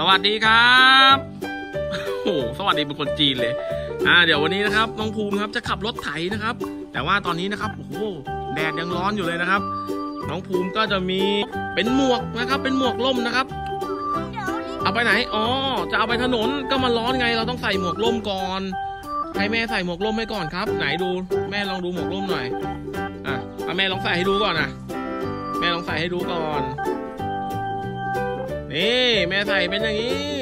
สวัสดีครับโอ้โหสวัสดีเป็นคนจีนเลยอ่าเดี๋ยววันนี้นะครับน้องภูมิครับจะขับรถไถนะครับ แต่ว่าตอนนี้นะครับโอ้โหแดดยังร้อนอยู่เลยนะครับ น้องภูมิก็จะมีเป็นหมวกนะครับ เป็นหมวกล่มนะครับ เอาไปไหนอ๋อจะเอาไปถนนก็มาร้อนไง เราต้องใส่หมวกล่มก่อนให้แม่ใส่หมวกล่มให้ก่อนครับ ไหนดูแม่ลองดูหมวกล่มหน่อยอะเอาแม่ลองใส่ให้ดูก่อนนะแม่ลองใส่ให้ดูก่อนนี่ แม่ใส่เป็นอย่างนี้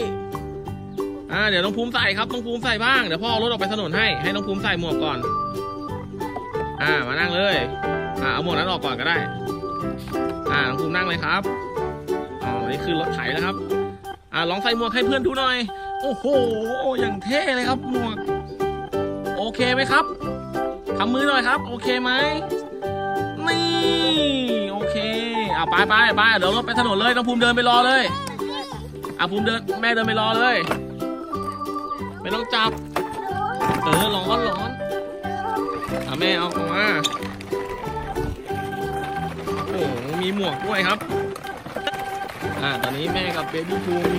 อ่า เดี๋ยวน้องภูมิใส่ครับน้องภูมิใส่บ้าง เดี๋ยวพ่อรถออกไปถนนให้ ให้น้องภูมิใส่หมวกก่อน อ่า มานั่งเลย อ่า เอาหมวกนั้นออกก่อนก็ได้ อ่า น้องภูมินั่งเลยครับ อ๋อ นี่คือรถไถแล้วครับ อ่า ลองใส่หมวกให้เพื่อนดูหน่อย โอ้โห อย่างเท่เลยครับหมวก โอเคไหมครับทำมือหน่อยครับ โอเคไหมนี่ โอเค อ่าไปไปไปเดี๋ยวรถไปถนนเลย น้องภูมิเดินไปรอเลย อะภูมิเดินแม่เดินไปรอเลย ไม่ต้องจับ เออร้อนร้อนอะแม่เอาออกมาโอ้โหมีหมวกด้วยครับ อ่าตอนนี้แม่กับเบบี้ภูมิ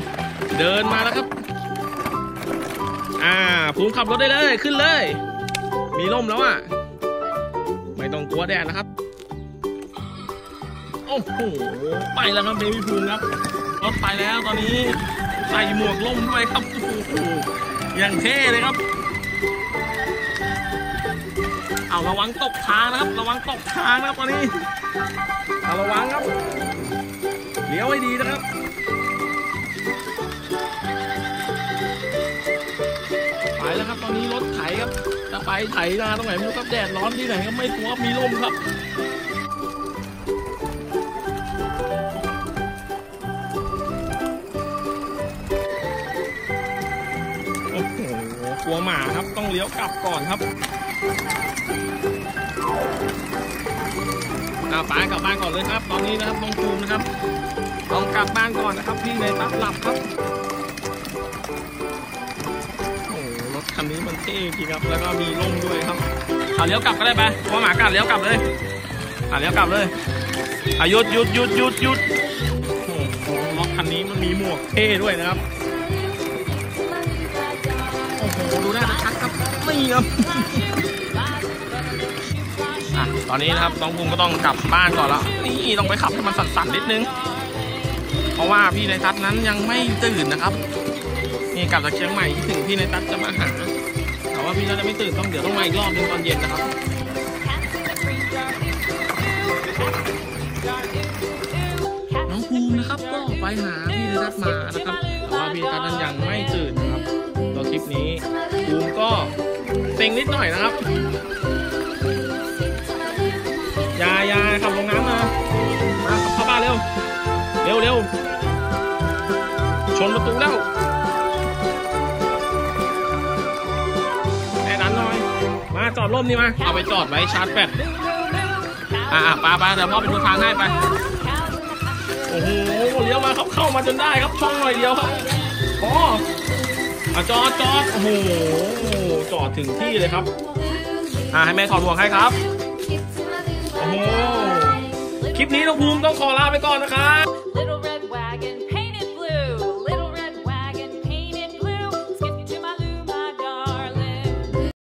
เดินมาแล้วครับ อ่าภูมิขับรถได้เลยขึ้นเลย มีร่มแล้วอะ ไม่ต้องกลัวแดดนะครับ โอ้โห ไปแล้วครับเบบี้ภูมิครับรถไปแล้วตอนนี้ใส่หมวกล่มด้วยครับ โอ้โห อย่างเท่เลยครับ เอาระวังตกทางนะครับ ระวังตกทางนะครับตอนนี้ เอาระวังครับ เลี้ยวให้ดีนะครับไปแล้วครับตอนนี้รถไถครับจะไปไถนาตรงไหนไม่รู้ครับแดดร้อนที่ไหนก็ไม่กลัวมีลมครับ ลัวหมาครับต้องเลี้ยวกลับก่อนครับอาไปกลับบ้านก่อนเลยครับ ตอนนี้นะครับน้องภูมนะครับต้องกลับบ้านก่อนนะครับพี่ในตับหลับครับโอ้รถคันนี้มันเท่จริงครับ แล้วก็มีร่มด้วยครับอะเลี้ยวกลับก็ได้ไปกลัวหมากัดเลี้ยวกลับเลยอะเลี้ยวกลับเลยอะหยุดหยุดหยุดหยุดหยุดโอ้รถคันนี้มันมีหมวกเท่ด้วยนะครับ ครับนี่ครับอะตอนนี้นะครับน้องภูมิก็ต้องกลับบ้านก่อนแล้วนี่ต้องไปขับให้มันสั่นๆนิดนึง เพราะว่าพี่ในทัศน์นั้นยังไม่ตื่นนะครับ นี่กลับจากเชียงใหม่ที่ถึงพี่ในทัศน์จะมาหาแต่ว่าพี่น่าจะไม่ตื่นต้องเดี๋ยวต้องมาอีกรอบนึงตอนเย็นนะครับน้องภูมินะครับก็ไปหาพี่ในทัศน์มานะครับแต่ว่าพี่ในทัศน์นั้นยังไม่ตื่นนะครับตัวคลิปนี้ภูมิก็ เต็งนิดหน่อยนะครับยายาขับลงน้ำมามาขับเข้าบ้านเร็ว เร็วเร็วชนประตูแล้วแม่ดันหน่อย มาจอดร่มนี่มา เอาไปจอดไว้ชาร์จแบตอ่าปาปาเดี๋ยวพ่อเป็นคนทางให้ไป โอ้โห เลี้ยวมาเขาเข้ามาจนได้ครับช่องหน่อยเดียวครับอ๋อ อะจอดจอดโอ้โหจอดถึงที่เลยครับอ่าให้แม่ถอดหมวกให้ครับโอ้โหคลิปนี้น้องภูมิต้องขอลาไปก่อนนะครับ